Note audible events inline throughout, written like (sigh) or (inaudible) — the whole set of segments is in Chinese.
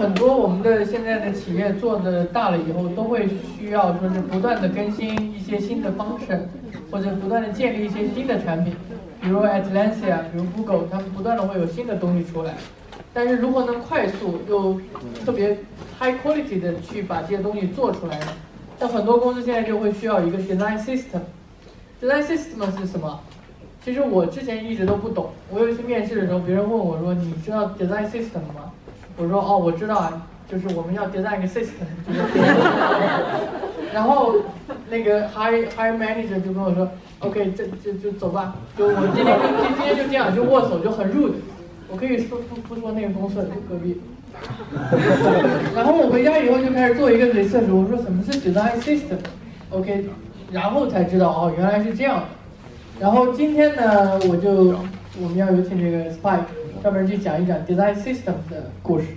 很多我们的现在的企业做的大了以后，都会需要说是不断的更新一些新的方式，或者不断的建立一些新的产品，比如 Atlassian，比如 Google，他们不断的会有新的东西出来。但是如何能快速又特别 high quality 的去把这些东西做出来呢？那很多公司现在就会需要一个 design system。design system 是什么？其实我之前一直都不懂。我有一次面试的时候，别人问我说：“你知道 design system 吗？”我说：“哦，我知道啊，就是我们要 design 一个 system。(laughs) ”然后那个 hire hire manager 就跟我说：“OK，这这就走吧。”就我今天今今天就这样就握手就很 rude。我可以说不不说那个公司就隔壁。然后我回家以后就开始做一个 research，我说什么是 design system？OK，然后才知道哦原来是这样。然后今天呢，我就我们要有请这个 Spike 专门去讲一讲 design system 的故事。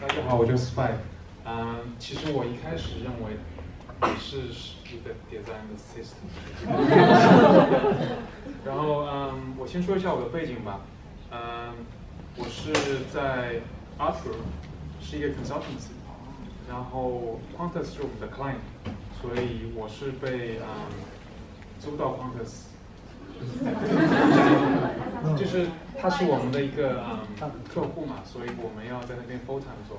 大家好，我叫 Spike。嗯，其实我一开始认为你是。一个 design system，然后嗯，我先说一下我的背景吧，嗯，我是在 Arthur 是一个 consultancy，然后 Quantus 是我们的 client，所以我是被嗯租到 Quantus，(laughs) 就是他是我们的一个嗯客户嘛，所以我们要在那边 full time 做，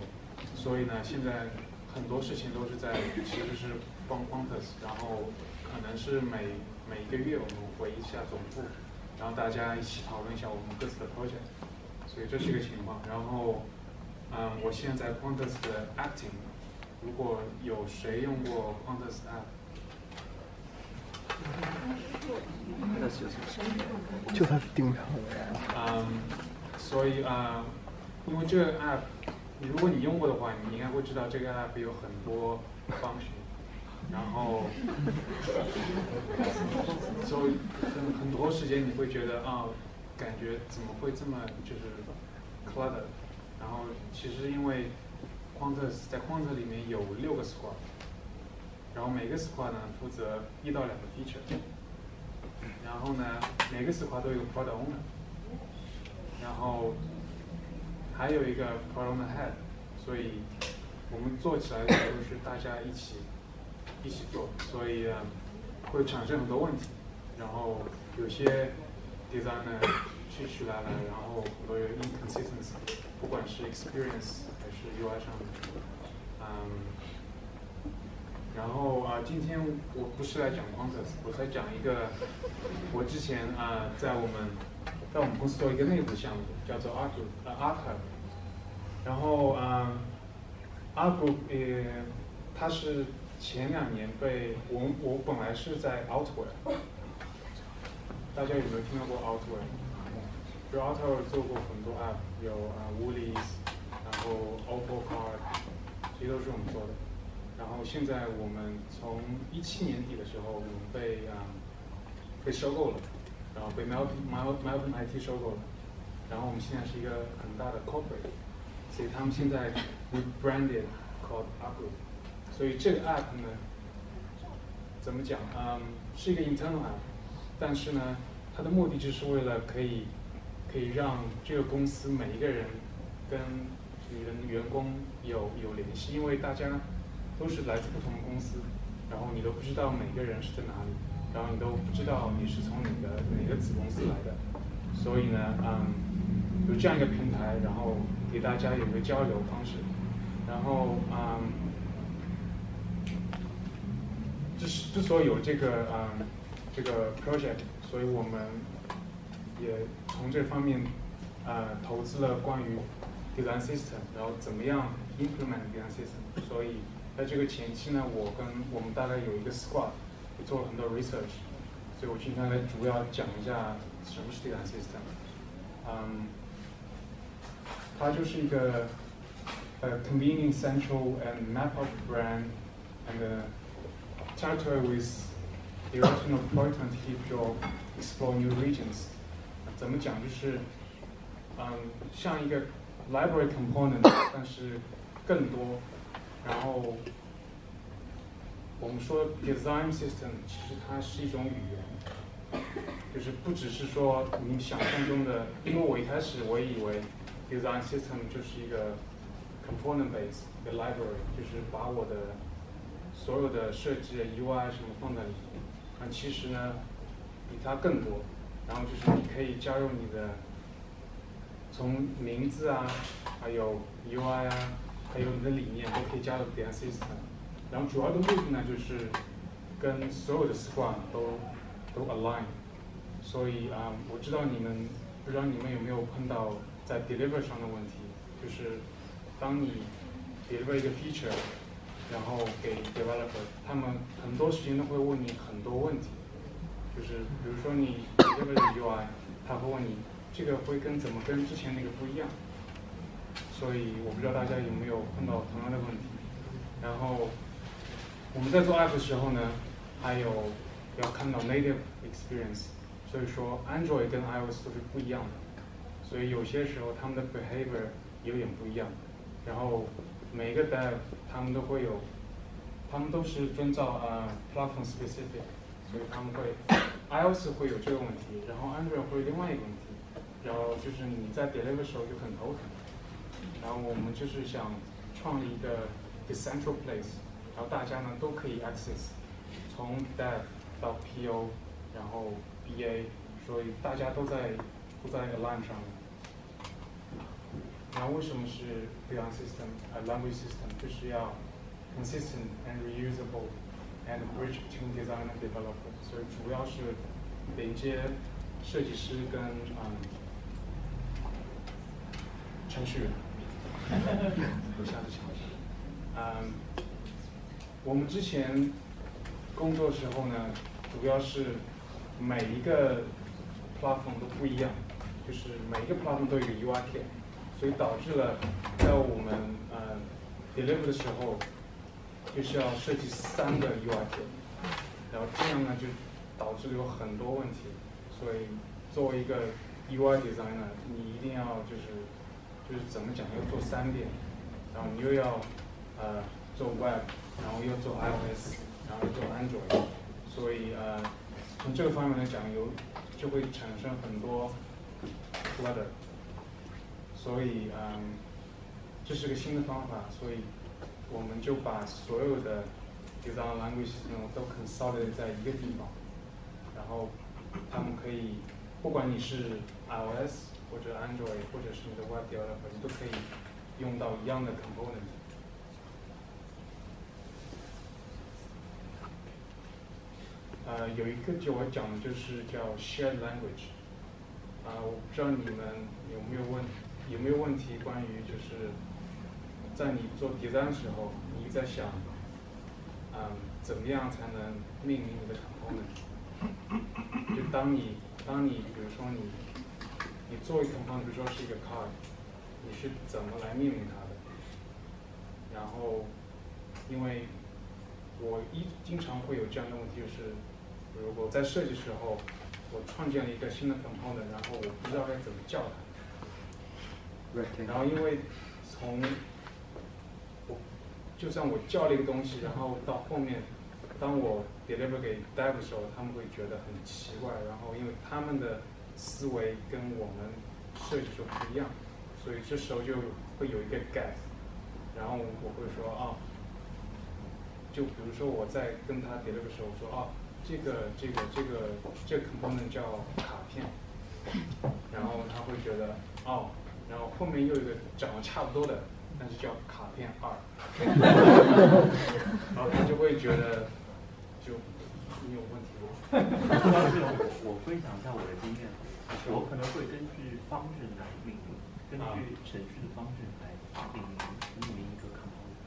所以呢，现在很多事情都是在其实是。帮 Quantus，然后可能是每每个月我们回一下总部，然后大家一起讨论一下我们各自的 project，所以这是一个情况。然后，嗯，我现在在 Quantus 的 acting，如果有谁用过 Quantus app？就他是盯上了。嗯，所以啊，因为这个 app，如果你用过的话，你应该会知道这个 app 有很多 function。然后，(laughs) 所以很很多时间你会觉得啊，感觉怎么会这么就是 clutter？然后其实因为 Quantus 在 Quantus 里面有六个 squad，然后每个 squad 呢负责一到两个 feature，然后呢每个 squad 都有 product owner，然后还有一个 product head，所以我们做起来的时候是大家一起。一起做，所以会产生很多问题。然后有些 designer 去出来了，然后很多有 inconsistency，不管是 experience 还是 UI 上面。嗯，然后啊，今天我不是来讲 Quantus，我在讲一个我之前啊在我们在我们公司做一个内部项目，叫做 Art Group 呃 Archive。然后啊，Art Group 呃，它是。前两年被我我本来是在 Outware，大家有没有听到过 Outware？就 Outware 做过很多 App，有啊 Woolies，然后 Oppo Card，这些都是我们做的。然后现在我们从一七年底的时候，我们被啊被收购了，然后被 Melvin Melvin IT 收购了。然后我们现在是一个很大的 Corporate，所以他们现在 rebranded called Upgroup。所以这个 app 呢，怎么讲？嗯，是一个 internal app，但是呢，它的目的就是为了可以，可以让这个公司每一个人跟你的员工有有联系，因为大家都是来自不同的公司，然后你都不知道每个人是在哪里，然后你都不知道你是从哪个哪个子公司来的，所以呢，嗯，有这样一个平台，然后给大家有个交流方式，然后嗯。之之所以有这个嗯这个 project，所以我们也从这方面呃投资了关于 design system，然后怎么样 implement design system。所以在这个前期呢，我跟我们大概有一个 squad，做了很多 research。所以我今天来主要讲一下什么是 design system。嗯，它就是一个呃 convening central and map of brand and territory with the original point and keep your explore new regions。怎么讲就是，嗯，像一个 library component，但是更多。 然后我们说 design system，其实它是一种语言。就是不只是说你想象中的，因为我一开始我以为 design system 就是一个 component base 一个 library，就是把我的所有的设计的 UI 什么放在里面，但其实呢比它更多，然后就是你可以加入你的从名字啊，还有 UI 啊，还有你的理念都可以加入 design system，然后主要的目的呢就是跟所有的 squad 都都 align。所以啊，我知道你们不知道你们有没有碰到在 deliver 上的问题，就是当你 deliver 一个 feature，然后给 developer，他们很多时间都会问你很多问题，就是比如说你 deliver 的 UI，他会问你这个会跟怎么跟之前那个不一样，所以我不知道大家有没有碰到同样的问题。然后我们在做 app 的时候呢，还有要看到 native experience。所以说，Android 跟 iOS 都是不一样的，所以有些时候他们的 behavior 有点不一样。然后每个 dev 他们都会有，他们都是遵照呃 platform specific，所以他们会 iOS 会有这个问题，然后 Android 会有另外一个问题，然后就是你在 deliver 的时候就很头疼。然后我们就是想创立一个 decentral place，然后大家呢都可以 access，从 dev 到 PO，然后。BA，所以大家都在都在 align 上面。那为什么是 design system 呃 language system？就是要 consistent and reusable and bridge between design and developer。所以主要是连接设计师跟嗯程序员。有下次尝试。嗯，我们之前工作时候呢，主要是。每一个 platform 都不一样，就是每一个 platform 都有一个 uit，所以导致了在我们呃 deliver 的时候，就是要设计三个 uit，然后这样呢就导致有很多问题，所以作为一个 UI designer，你一定要就是就是怎么讲要做三遍，然后你又要呃做 web，然后又做 iOS，然后又做 Android，所以呃。从这个方面来讲，有就会产生很多 clutter，所以嗯，这是个新的方法，所以我们就把所有的 design language 都 consolidate 在一个地方，然后他们可以，不管你是 iOS 或者 Android 或者是你的 web developer，你都可以用到一样的 component。呃，有一个就我讲的就是叫 shared language，啊，我不知道你们有没有问有没有问题关于就是在你做 design 的时候，你在想，嗯，怎么样才能命名你的 component？就当你当你比如说你你做一个比如说是一个 card，你是怎么来命名它的？然后，因为我一经常会有这样的问题就是。如果在设计时候，我创建了一个新的 component，然后我不知道该怎么叫它。然后因为从我就算我叫了一个东西，然后到后面，当我 deliver 给 dev 的时候，他们会觉得很奇怪。然后因为他们的思维跟我们设计就不一样，所以这时候就会有一个 gap。然后我会说啊，就比如说我在跟他 deliver 的时候说啊。这个这个这个这个 component 叫卡片，然后他会觉得哦，然后后面又有一个长得差不多的，但是叫卡片二，(laughs) 然后他就会觉得就你有问题。(laughs) 我分享一下我的经验，我可能会根据方式来命名，根据程序的方式来命名命名一个 component，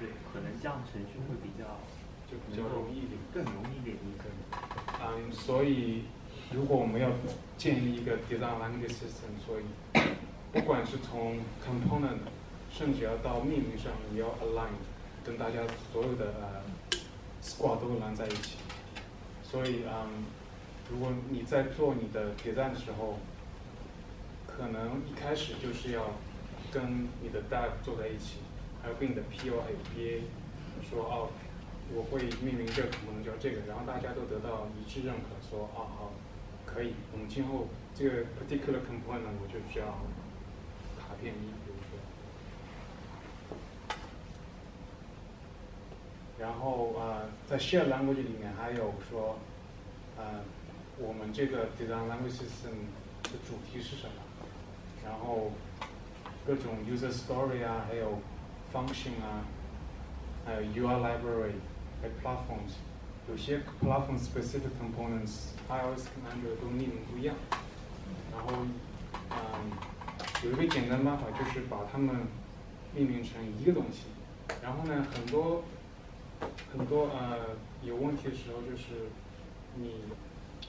对，可能这样程序会比较。就比较容易一点，更容易一点一点。嗯，所以如果我们要建立一个 design language system，所以不管是从 component，甚至要到命名上，也要 align，跟大家所有的呃 squad 都连在一起。所以嗯，如果你在做你的 design 的时候，可能一开始就是要跟你的 dev 坐在一起，还有跟你的 PO 还有 BA 说哦。我会命名这个可能叫这个，然后大家都得到一致认可，说哦好，可以，我们今后这个 particular component 我就需要卡片一，比如说。然后呃，在 share language 里面还有说，呃，我们这个 design language system 的主题是什么？然后各种 user story 啊，还有 function 啊，还有 UI library，还有 platforms，有些 platform specific components，iOS 跟 Android 都命名不一样。然后，嗯，有一个简单办法就是把它们命名成一个东西。然后呢，很多很多呃有问题的时候就是你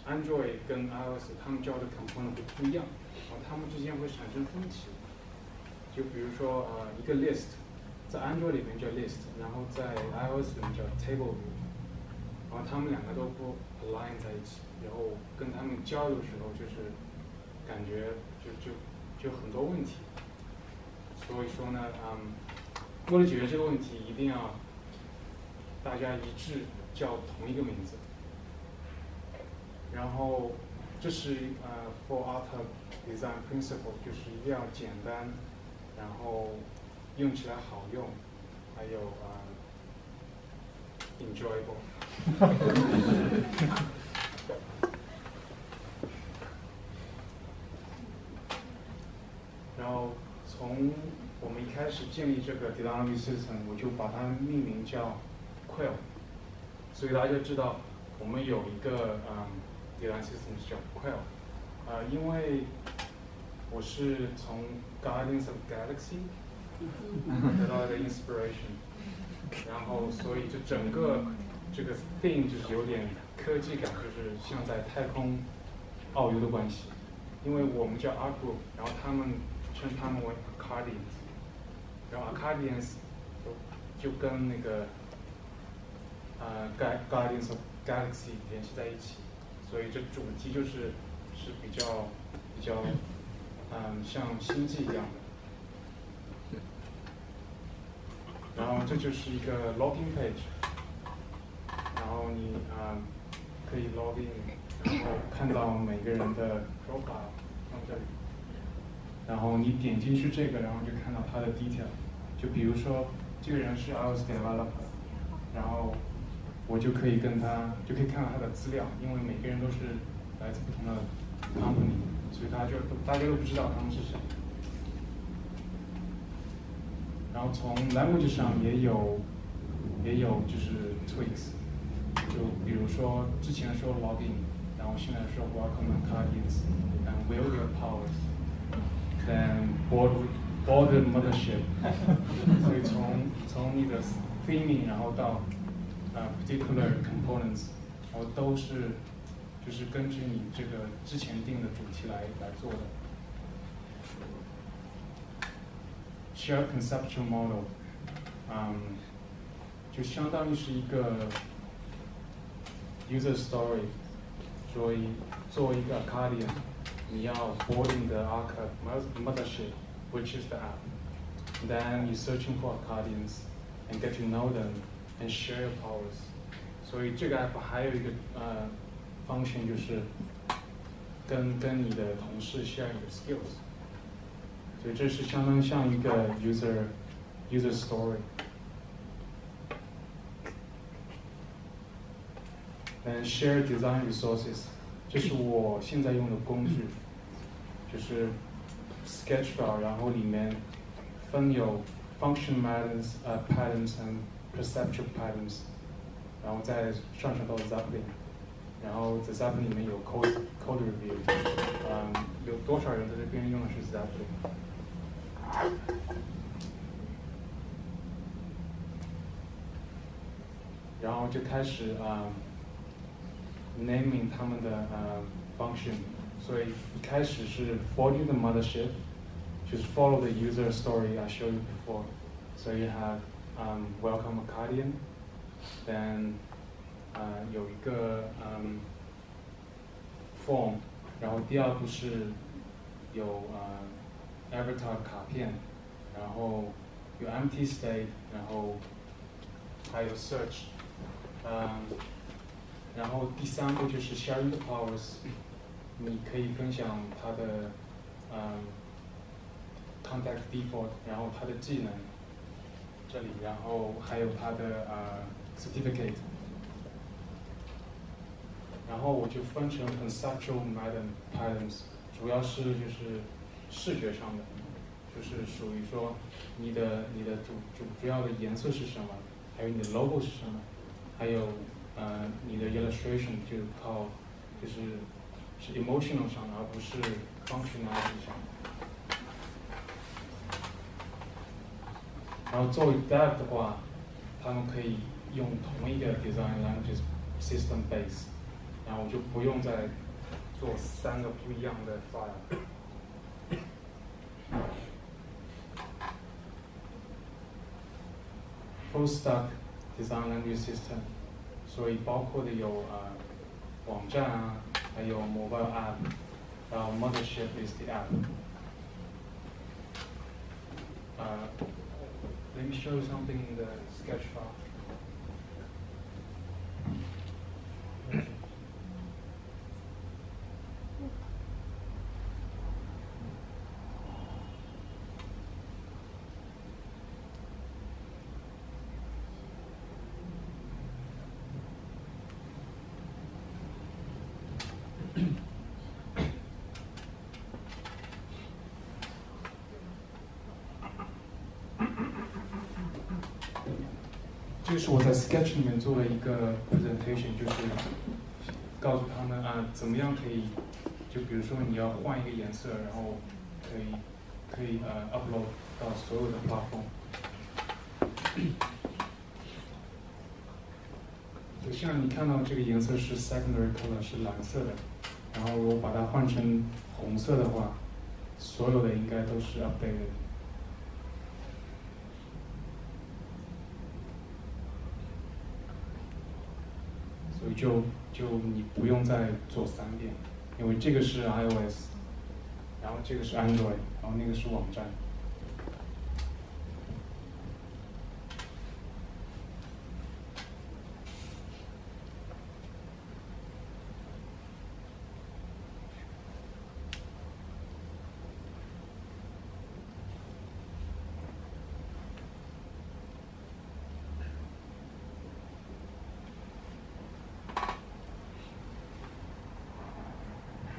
Android 跟 iOS 他们叫的 component 不一样，然后它们之间会产生分歧。就比如说呃一个 list，在 Android 里面叫 list，然后在 iOS 里面叫 table view，然后他们两个都不 align 在一起，然后跟他们交流的时候就是感觉就就就很多问题。所以说呢，嗯，为了解决这个问题，一定要大家一致叫同一个名字。然后这是呃 for art design principle，就是一定要简单，然后用起来好用，还有呃 enjoyable。(laughs) 然后从我们一开始建立这个 design system，我就把它命名叫 quail，所以大家就知道我们有一个嗯浏览系统叫 quail，呃，因为我是从 Guardians of Galaxy (laughs) 得到的 inspiration，然后所以就整个这个 thing 就是有点科技感，就是像在太空遨游的关系，因为我们叫阿古然后他们称他们为 Guardians，然后 Guardians。就跟那个呃 Guardians of Galaxy 联系在一起，所以这主题就是是比较比较嗯像星际一样的。然后这就是一个 login page，然后你啊、可以 login，然后看到每个人的 profile 放这里，然后你点进去这个，然后就看到他的 detail，就比如说这个人是 iOS developer，然后我就可以跟他就可以看到他的资料，因为每个人都是来自不同的 company，所以大家就大家都不知道他们是谁。然后从 language 上也有也有就是 tweaks，就比如说之前说 login，然后现在说 welcome and cardians，and wield your powers，then board board the mothership，所以从从你的 theming 然后到 呃 particular components，然后都是就是根据你这个之前定的主题来来做的。Shared conceptual model，嗯，就相当于是一个 user story，所以作为一个 Acadian，你要 boarding the Arc mothership，which is the app。Then you searching for Acadians and get to know them and share your powers。所以这个 app 还有一个呃 function 就是跟跟你的同事 share your skills。所以这是相当像一个 user user story。嗯，share design resources，这是我现在用的工具，就是 Sketchfile，然后里面分有 function patterns、呃 patterns and perceptual patterns，然后再上升到 Zeppelin，然后在 Zeppelin 里面有 code code review，嗯，有多少人在这边用的是 Zeppelin？然后就开始啊、naming 他们的呃 function，所以一开始是 forwarding the mothership，就是 follow the user story I showed you before。So you have um, welcome Acadian，then 呃有一个嗯、form，然后第二步是有呃 avatar 卡片，然后有 empty state，然后还有 search，嗯，然后第三步就是 sharing the powers， 你可以分享它的嗯 contact default，然后它的技能 这里，然后还有它的呃 certificate，然后我就分成 conceptual patterns，主要是就是视觉上的，就是属于说你的你的主主主要的颜色是什么，还有你的 logo 是什么，还有呃你的 illustration 就靠就是是 emotional 上的，而不是 functional 上的。然后作为 dev 的话，他们可以用同一个 design language system base，然后就不用再做三个不一样的 file。Full stack design language system，所以包括的有呃网站啊，还有 mobile app，然后 mothership is the app。呃 Let me show you something in the sketch file. 这是我在 Sketch 里面做了一个 presentation，就是告诉他们啊，怎么样可以，就比如说你要换一个颜色，然后可以可以呃 upload 到所有的画风。就像你看到这个颜色是 secondary color 是蓝色的，然后我把它换成红色的话，所有的应该都是 updated。所以就就你不用再做三遍，因为这个是 iOS，然后这个是 Android，然后那个是网站。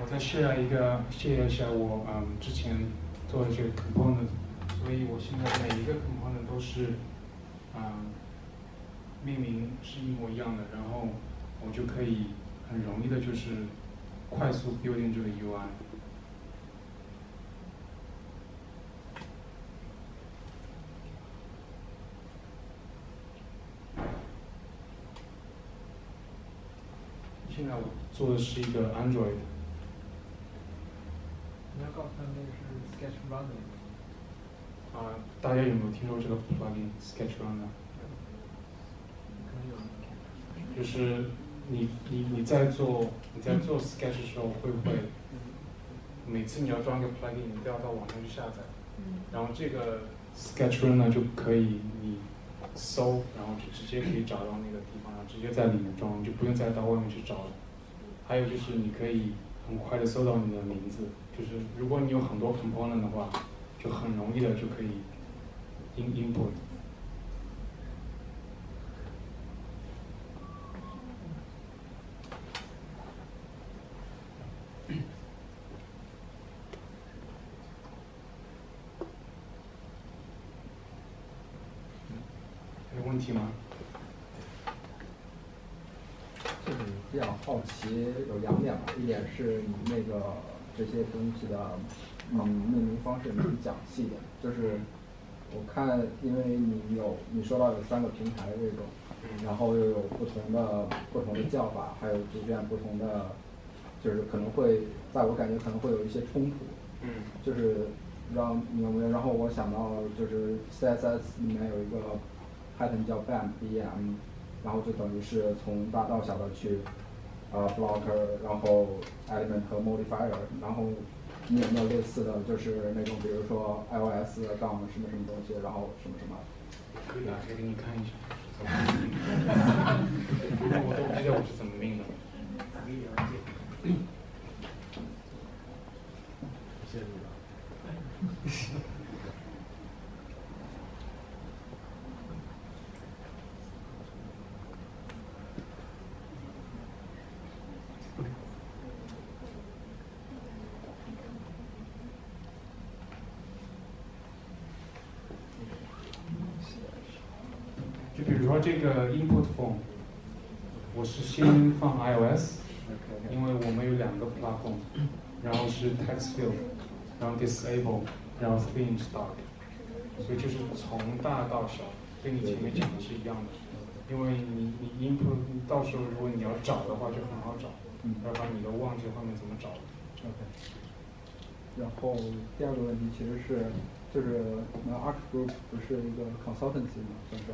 我再 share 一个 share 一下我嗯之前做的这个 component，所以我现在每一个 component 都是嗯命名是一模一样的，然后我就可以很容易的就是快速 building 这个 UI。现在我做的是一个 Android。你要告诉他们那个是 Sketch Runner。啊，大家有没有听说这个 plugin Sketch Runner？可能有人看。就是你你你在做你在做 Sketch 的时候，会不会每次你要装一个 plugin，你都要到网上去下载？然后这个 Sketch Runner 就可以你搜，然后就直接可以找到那个地方，然后直接在里面装，你就不用再到外面去找了。还有就是你可以很快的搜到你的名字，就是如果你有很多 component 的话，就很容易的就可以 in input。有问题吗？就是比较好奇，有两点吧，一点是你那个这些东西的嗯命名方式能讲细一点，就是我看，因为你有你说到有三个平台这种，然后又有不同的不同的叫法，还有逐渐不同的，就是可能会在我感觉可能会有一些冲突，嗯。就是让有没有？然后我想到就是 CSS 里面有一个 pattern 叫 BAM BAM，然后就等于是从大到小的去呃 blocker，然后 element 和 modifier，然后你有没有类似的就是那种比如说 iOS 杠什么什么东西，然后什么什么？可以拿开给你看一下，怎么命的。我都不知道我是怎么命的。可以了解。说这个 input form，我是先放 iOS，因为我们有两个 platform，然后是 text field，然后 disable，然后 thin start，所以就是从大到小，跟你前面讲的是一样的。因为你你 input 到时候如果你要找的话就很好找，要不然你都忘记后面怎么找了。OK。然后第二个问题其实是，就是那 Arc Group 不是一个 consultancy 嘛，算是。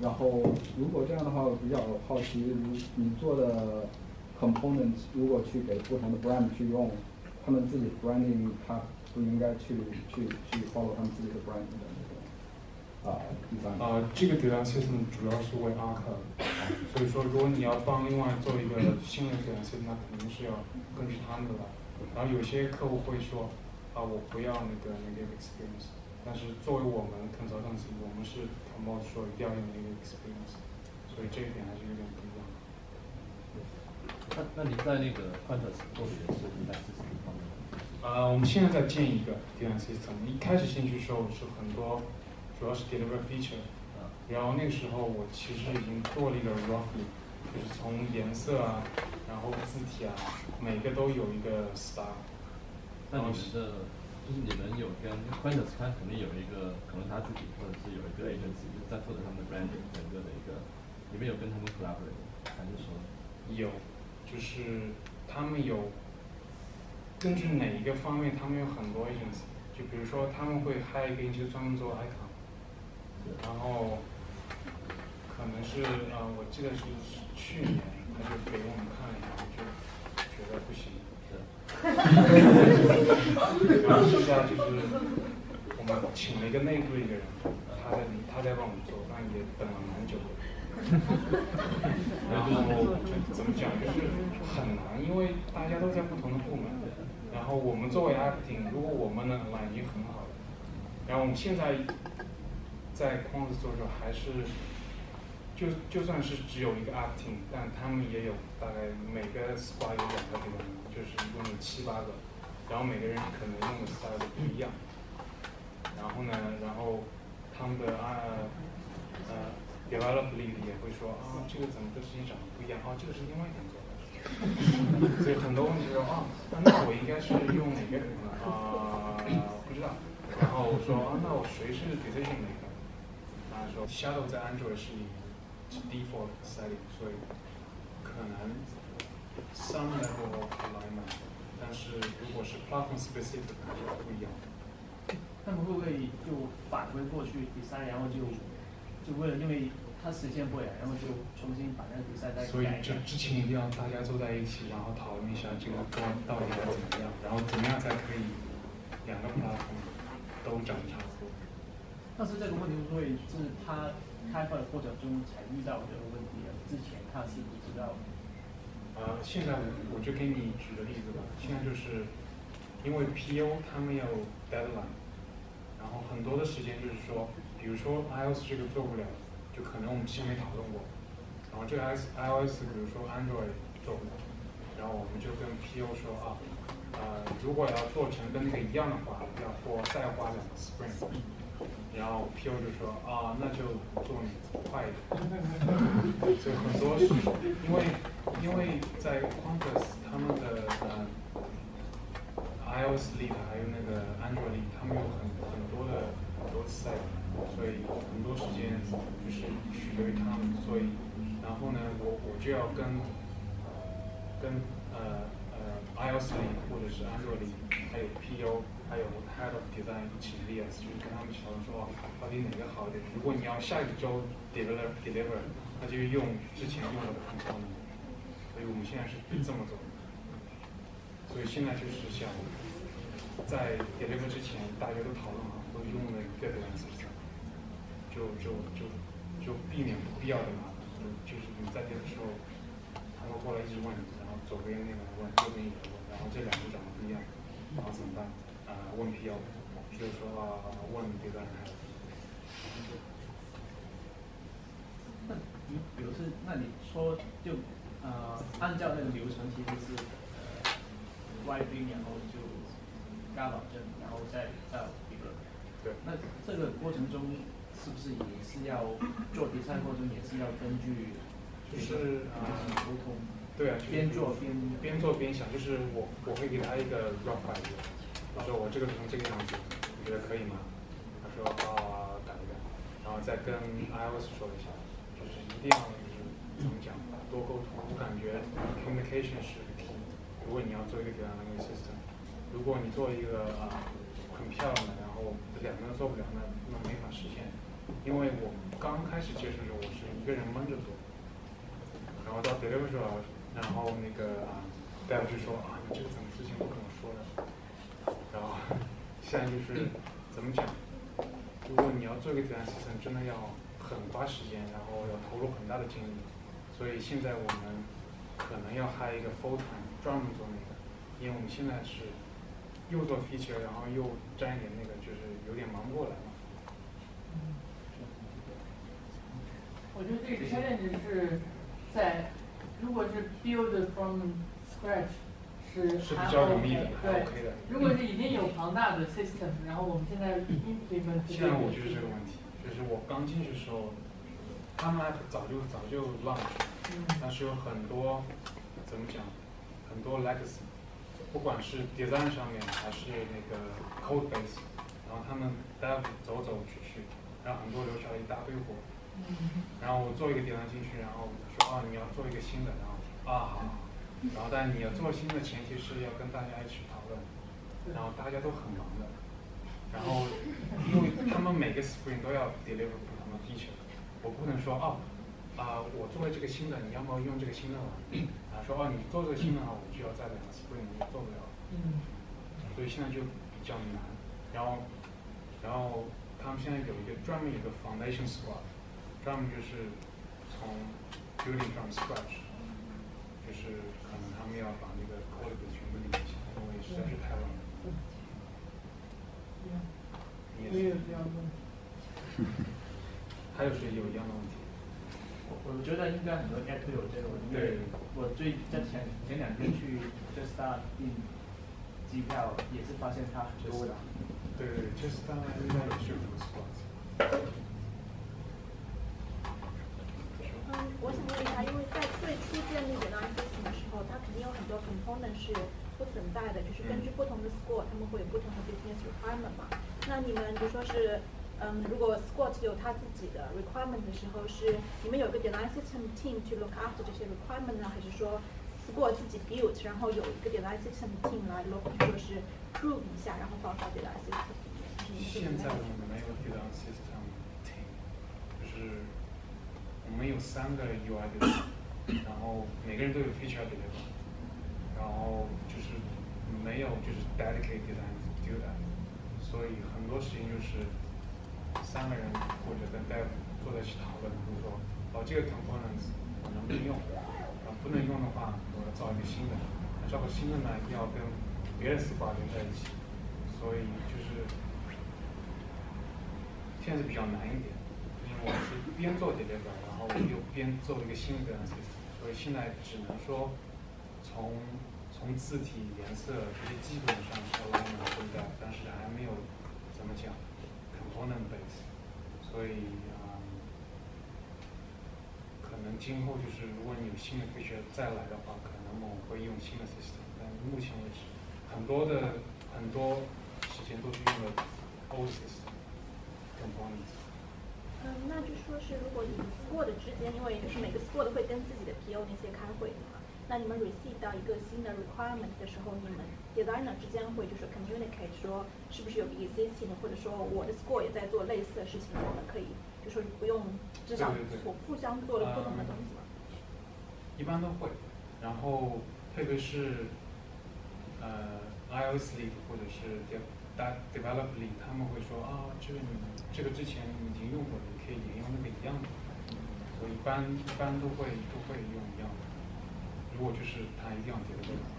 然后如果这样的话，我比较好奇，如你做的 component 如果去给不同的 brand 去用，他们自己 branding 他不应该去去去 follow 他们自己的 brand 的那个啊 design。呃，这个 design system 主要是为 Arc，所以说如果你要帮另外做一个新的 design system，那肯定是要根据他们的来。然后有些客户会说，啊，我不要那个 negative experience，但是作为我们 consultancy，我们是 promote 说一定要用 negative experience，所以这一点还是有点不一样。那那你在那个 Qantas 做的也是应该是什么方面？呃，我们现在在建一个 design system，一开始进去的时候是很多，主要是 deliver feature，然后那个时候我其实已经做了一个 roughly，就是从颜色啊，然后字体啊，每个都有一个 style。那你们的就是你们有跟 Qantas 它肯定有一个，可能他自己或者是有一个 agency 就是在负责他们的 branding 整个的一个，你们有跟他们 collaborate 还是说？有，就是他们有根据哪一个方面，他们有很多 agency，就比如说他们会 hire 一个 agency 专门做 icon，然后可能是呃，我记得是去年他就给我们看了一下，就觉得不行。然后剩下就是我们请了一个内部的一个人，他在他在帮我们做，但也等了蛮久的。然后怎么讲，就是很难，因为大家都在不同的部门。然后我们作为 acting，如果我们能来已经很好了。然后我们现在在框子做的时候，还是就就算是只有一个 acting，但他们也有大概每个 squad 有两个这个，就是一共有七八个，然后每个人可能用的 style 都不一样。然后呢，然后他们的啊呃。develop lead 也会说啊，这个怎么跟之前长得不一样？啊，这个是另外一点做的。所以很多问题说啊，那我应该是用哪个？啊，不知道。然后我说啊，那我谁是 decision 哪个？他说 Shadow 在 Android 是 default setting，所以可能 some level of alignment，但是如果是 platform specific 还是不一样的。他们会不会就返回过去 design，然后就？就为了因为它实现不了，然后就重新把那个比赛再改。所以这之前一定要大家坐在一起，然后讨论一下这个歌到底要怎么样，然后怎么样才可以两个 platform 都长得差不多。但是这个问题会是他开发的过程中才遇到这个问题的，之前他是不知道。呃，现在我就给你举个例子吧，现在就是因为 PO 他们要 deadline，然后很多的时间就是说。比如说 iOS 这个做不了，就可能我们之前没讨论过。然后这个 iOS iOS 比如说 Android 做不了，然后我们就跟 PO 说啊，呃，如果要做成跟那个一样的话，要花再花两个 Spring。然后 PO 就说啊，那就做你快一点。(laughs) 所以很多是因为因为在 Qantas 他们的呃 iOS lead 还有那个 Android 他们有很很多的很多赛。所以很多时间就是取决于他们，所以然后呢，我我就要跟跟呃呃 iOS 里或者是 Android 里，还有 PO，还有 Head of Design 一起 liaise，就是跟他们讨论说到底哪个好一点。如果你要下一周 deliver deliver，那就用之前用的 component。所以我们现在是这么做。所以现在就是想在 deliver 之前，大家都讨论好，都用了一个单词。就就就就避免不必要的麻烦，就是你在这个时候，他们过来一直问你，然后左边那个问，右边也问，然后这两个长得不一样，然后怎么办？啊，问 P O，就是说啊，问别的还有。那你比如是，那你说就呃，按照那个流程其实是呃，Y B，然后就加保证，然后再到一个。对。那这个过程中。是不是也是要做比赛过程中也是要根据就是啊沟通，对啊，边做边边做边想，就是我我会给他一个 rough idea，我说我这个成这个样子，你觉得可以吗？他说啊改一改，然后再跟 iOS 说一下，就是一定要就是怎么讲，多沟通。我感觉 communication 是个 key。如果你要做一个 design system，如果你做一个啊很漂亮的，然后两个人做不了，那那没法实现。因为我刚开始接触的时候，我是一个人闷着做。然后到 deliver 时候，然后那个啊，大夫就说啊，你这个怎么事情我说的？然后现在就是怎么讲？如果你要做一个 design system，真的要很花时间，然后要投入很大的精力。所以现在我们可能要 hire 一个 full time 专门做那个，因为我们现在是又做 feature，然后又沾一点那个，就是有点忙不过来嘛。我觉得这个 challenge 是在，如果是 build from scratch 是是比较容易的，还对 OK 的。如果是已经有庞大的 system，然后我们现在 (clears throat) implement 现在我就是这个问题，就是我刚进去的时候，他们早就早就 launch，嗯但是有很多怎么讲，很多 legacy，不管是 design 上面还是那个 code base，然后他们 dev 走走去去，然后很多留下了一大堆活，嗯然后我做一个 design 进去，然后说啊你要做一个新的，然后啊好，然后但你要做新的前提是要跟大家一起讨论，然后大家都很忙的。然后，因为他们每个 sprint 都要 deliver 不同的 feature，我不能说哦，啊、我做了这个新的，你要么用这个新的玩，啊说哦你做这个新的话，我就要在两个 sprint 里面做不了，嗯所以现在就比较难。然后，然后他们现在有一个专门有一个 foundation squad，专门就是从 building from scratch，就是可能他们要把那个 code 给全部理一下，因为实在是太乱了。你也是我也有这样的问题。(laughs) 还有谁有一样的问题？我我觉得应该很多 app 都有这个问题。对我最在前前两天去 Just Start 订机票，也是发现它很多问题。对对，就是当然应该也是有 squad。嗯，我想问一下，因为在最初建立 design system 的时候，它肯定有很多 component 是不存在的，就是根据不同的 score，他们会有不同的 business requirement 嘛。那你们比如说是，嗯，如果 squad 有它自己的 requirement 的时候，是你们有个 design system team 去 look after 这些 requirement 呢，还是说 squad 自己 build，然后有一个 design system team 来 look，说是 prove 一下，然后报到 design system 里面？就是你是现在我们没有 design system team，就是我们有三个 UI 的人然后每个人都有 feature 的代码然后就是没有就是 dedicate design to do that，所以很多事情就是三个人或者跟 dev 坐在一起讨论，比如说哦这个 components 我能不能用，啊不能用的话，我要造一个新的，造个新的呢要跟别的 squad 连在一起，所以就是现在是比较难一点，我是边做 developer，然后又边做一个新的 NFT，所以现在只能说从从字体、颜色这些基本上稍微能对待，但是还没有怎么讲 component base，所以啊、可能今后就是如果你有新的 feature 再来的话，可能我会用新的 system，但目前为止很多的很多时间都是用的 old system components。嗯，那就说是如果你 squad 之间，因为就是每个 squad 会跟自己的 PO 那些开会的嘛，那你们 receive 到一个新的 requirement 的时候，你们 designer 之间会就是 communicate 说是不是有 existing，或者说我的 squad 也在做类似的事情，我们可以就说不用至少对对对所互相做了不同的东西嘛。一般都会，然后特别是呃 iOS lead 或者是 de de develop lead，他们会说啊，这个你们这个之前你已经用过，你可以沿用那个一样的，我一般一般都会都会用一样的。如果就是他一定要 develop 的话，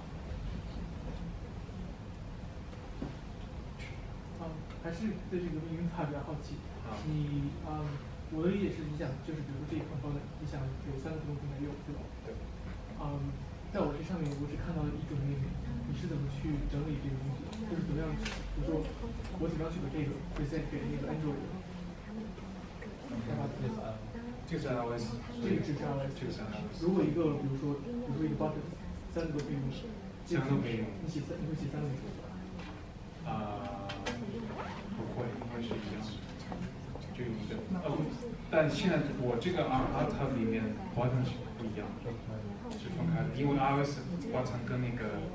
嗯，还是对这个命名法比较好奇。啊你嗯，我的理解是，你想就是比如说这个 component，你想有三个不同平台用，对吧？对。嗯，在我这上面我只看到了一种命名，你是怎么去整理这个东西的？就是怎么样，比如说我怎么样去把这个 present 给那个 Android？这个是 iOS，这个只是 iOS。这个是 iOS。如果一个，比如说，比如说一个 button，三个可以用，三个可以用。你写三，你会写三个字？啊，不会，应该是一样，就一个。呃，但现在我这个 Art Hub 里面 button 是不一样的，是分开的，因为 iOS button 跟那个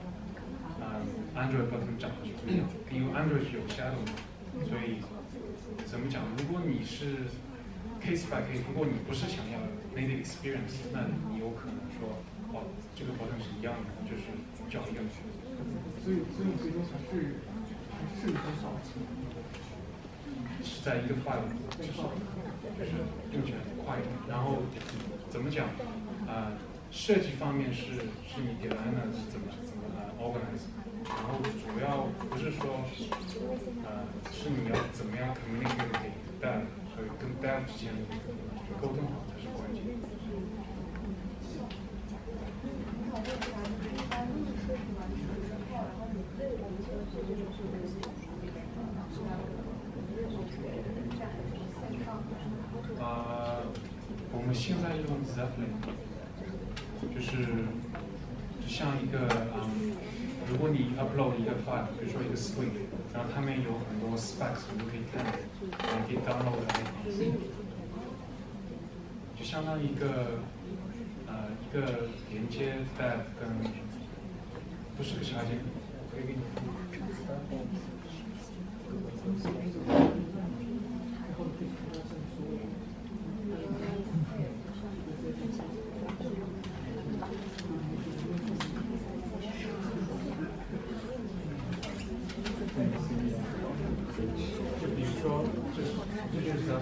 嗯 Android button 长得是不一样的，因为 Android 是有 shadow 的，所以怎么讲？如果你是 case by case，如果你不是想要 native experience，那你有可能说，哦，这个 button 是一样的，就是叫一个。所以，所以最终还是还是有多少？是在一个 file 就是就是用起来快一点。然后怎么讲？啊、设计方面是是你 designer 是怎么怎么呃 organize，然后主要不是说呃是你要怎么样 communicate 给跟 dev 之间的沟通好才是关键。呃，我们现在用 Zeppelin，就是就像一个嗯，如果你 upload 一个 file，比如说一个 screen，然后他们有很多 specs，你可以看，你可以 download 的就相当于一个呃一个连接 dev 跟不是个插件，可以给你。就比如说，这是这就是这个，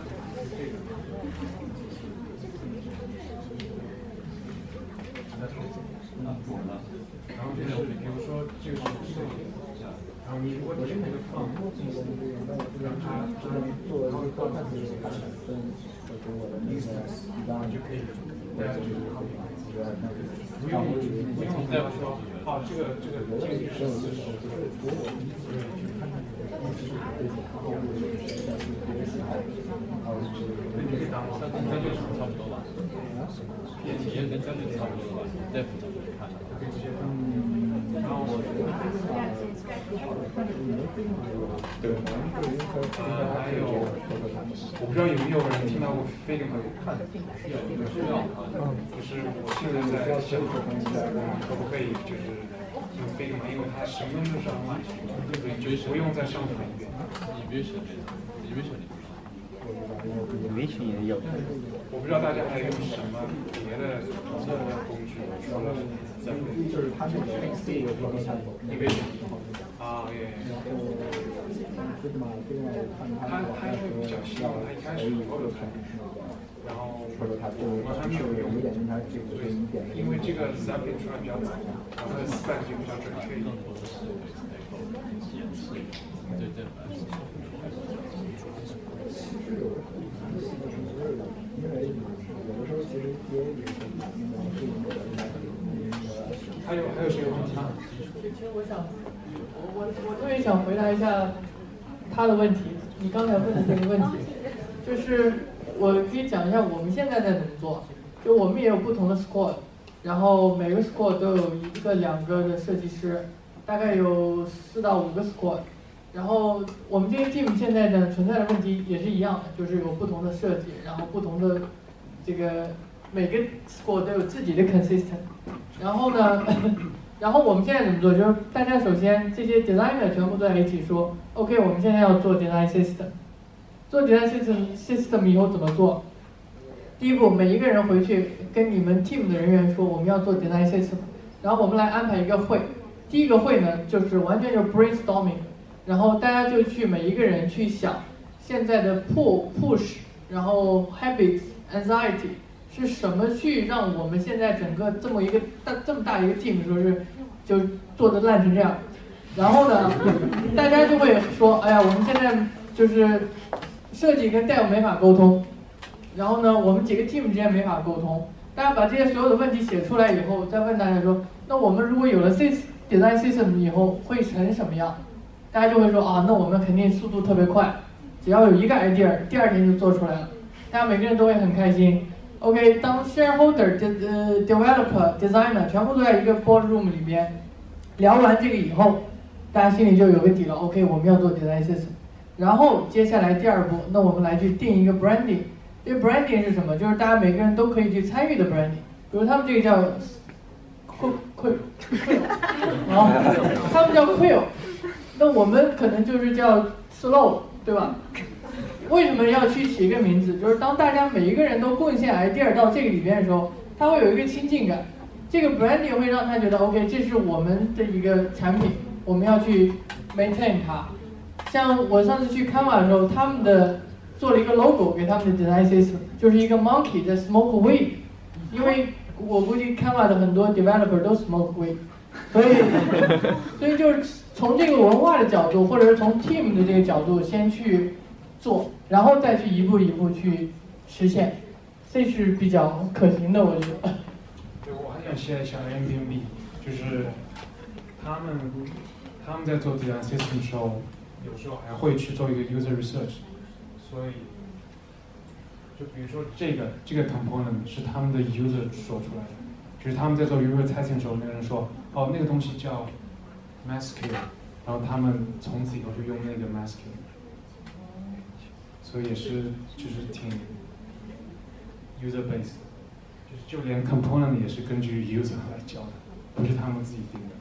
啊，我了。然后就是比如说这个是这个，然后你如果点那个放，让它它做一个高看的版本，然后就可以，大家就是不用不用再说，哦，这个这个这个是四十，那跟将军差不多吧？体验跟将军差不多吧？在看的。然后我对，呃，还有，我不知道有没有人听到过 Figma，需要就是我现在在想，可不可以就是用 Figma，因为它什么都是 online，所以就不用再上传一遍。你别选这个，你别选你。微信也有。我不知道大家还有什么别的别的工具，除了在就是它这个这个说你别选啊，也。他他因为比较新，他一开始没有开，然后我还没有用，所以因为这个 Zapier 出来比较早，然后它的 spec 就比较准确一点。对对。还有还有谁有问题吗？其实我想，我我我特别想回答一下他的问题，你刚才问的这个问题，就是我可以讲一下我们现在在怎么做，就我们也有不同的 squad，然后每个 squad 都有一个两个的设计师，大概有四到五个 squad。然后我们这些 team 现在呢存在的问题也是一样的，就是有不同的设计，然后不同的这个每个 squad 都有自己的 consistent。然后呢，然后我们现在怎么做？就是大家首先这些 designer 全部都在一起说，OK，我们现在要做 design system。做 design system system 以后怎么做？第一步，每一个人回去跟你们 team 的人员说我们要做 design system，然后我们来安排一个会。第一个会呢，就是完全就是 brainstorming。然后大家就去每一个人去想现在的 pull push，然后 habits anxiety 是什么去让我们现在整个这么一个大这么大一个 team 说是就做的烂成这样，然后呢，(laughs) 大家就会说，哎呀，我们现在就是设计跟 dev 没法沟通，然后呢，我们几个 team 之间没法沟通，大家把这些所有的问题写出来以后，再问大家说，那我们如果有了 sys design system 以后会成什么样？大家就会说啊，那我们肯定速度特别快，只要有一个 idea，第二天就做出来了。大家每个人都会很开心。OK，当 shareholder、呃 developer、designer 全部都在一个 boardroom 里边聊完这个以后，大家心里就有个底了。OK，我们要做 design system。然后接下来第二步，那我们来去定一个 branding。这个 branding 是什么？就是大家每个人都可以去参与的 branding。比如他们这个叫 quil quil quill，啊，他们叫 quill，那我们可能就是叫 slow，对吧？为什么要去起一个名字？就是当大家每一个人都贡献 idea 到这个里面的时候，他会有一个亲近感。这个 branding 会让他觉得 OK，这是我们的一个产品，我们要去 maintain 它。像我上次去 Canva 的时候，他们的做了一个 logo 给他们的 design system，就是一个 monkey 在 smoke a weed 因为我估计 Canva 的很多 developer 都 smoke a weed，所以 (laughs) 所以就是从这个文化的角度，或者是从 team 的这个角度先去做，然后再去一步一步去实现，这是比较可行的，我觉得。对，我很想谢一下 Airbnb，就是他们他们在做 design system 的时候，有时候还会去做一个 user research，所以就比如说这个这个 component 是他们的 user 说出来的，就是他们在做 user testing 的时候，那个人说哦那个东西叫 mascar 然后他们从此以后就用那个 mascar 所以也是就是挺 user base，就是就连 component 也是根据 user 来教的，不是他们自己定的。